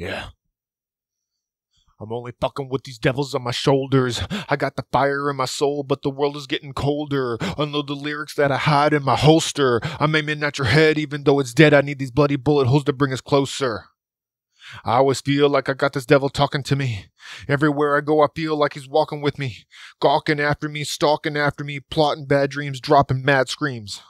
Yeah. I'm only fucking with these devils on my shoulders. I got the fire in my soul, but the world is getting colder. Unload the lyrics that I hide in my holster. I'm aiming at your head, even though it's dead. I need these bloody bullet holes to bring us closer. I always feel like I got this devil talking to me. Everywhere I go, I feel like he's walking with me, gawking after me, stalking after me, plotting bad dreams, dropping mad screams.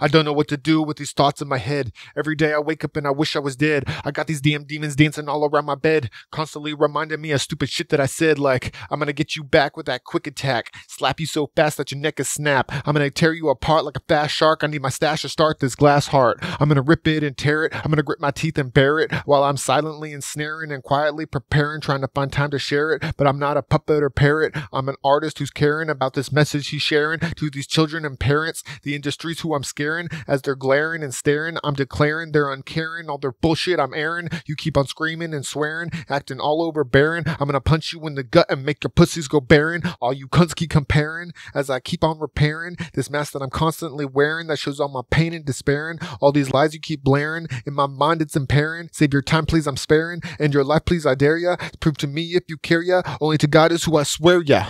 I don't know what to do with these thoughts in my head. Every day I wake up and I wish I was dead. I got these damn demons dancing all around my bed, constantly reminding me of stupid shit that I said, like, I'm gonna get you back with that quick attack, slap you so fast that your neck is snap. I'm gonna tear you apart like a fast shark. I need my stash to start this glass heart. I'm gonna rip it and tear it. I'm gonna grit my teeth and bear it while I'm silently ensnaring and quietly preparing, trying to find time to share it. But I'm not a puppet or parrot. I'm an artist who's caring about this message he's sharing to these children and parents, the industries who I'm scaring as they're glaring and staring. I'm declaring they're uncaring, all their bullshit I'm airing. You keep on screaming and swearing, acting all overbearing. I'm gonna punch you in the gut and make your pussies go barren. All you cunts keep comparing as I keep on repairing this mask that I'm constantly wearing that shows all my pain and despairing. All these lies you keep blaring in my mind, it's impairing. Save your time, please, I'm sparing. And your life, please, I dare ya. Prove to me if you care ya. Only to God is who I swear ya.